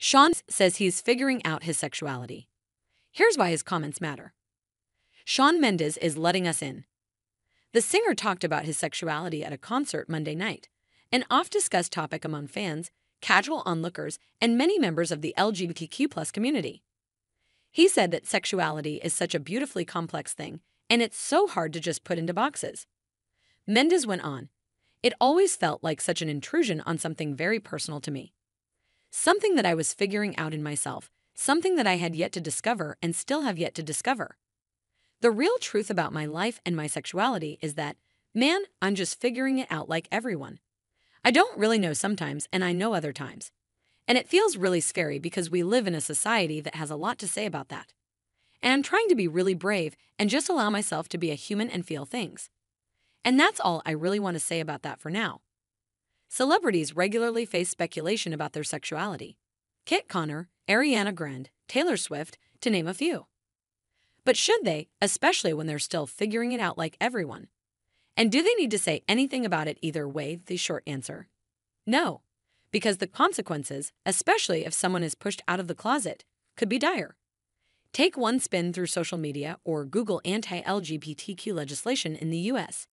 Shawn says he's figuring out his sexuality. Here's why his comments matter. Shawn Mendes is letting us in. The singer talked about his sexuality at a concert Monday night, an oft discussed topic among fans, casual onlookers, and many members of the LGBTQ community. He said that sexuality is such a beautifully complex thing, and it's so hard to just put into boxes. Mendes went on, It always felt like such an intrusion on something very personal to me. Something that I was figuring out in myself, something that I had yet to discover and still have yet to discover. The real truth about my life and my sexuality is that, man, I'm just figuring it out like everyone. I don't really know sometimes, and I know other times. And it feels really scary because we live in a society that has a lot to say about that. And I'm trying to be really brave and just allow myself to be a human and feel things. And that's all I really want to say about that for now. Celebrities regularly face speculation about their sexuality. Kit Connor, Ariana Grande, Taylor Swift, to name a few. But should they, especially when they're still figuring it out like everyone? And do they need to say anything about it either way? The short answer no, because the consequences, especially if someone is pushed out of the closet, could be dire. Take one spin through social media or Google anti LGBTQ legislation in the US.